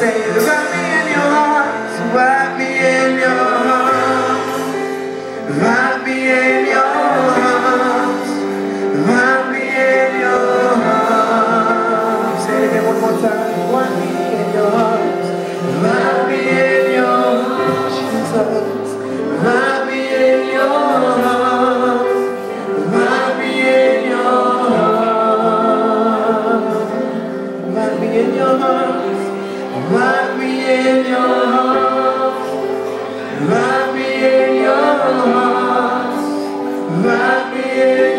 say, arms, wrap me Love me in your heart. wrap me in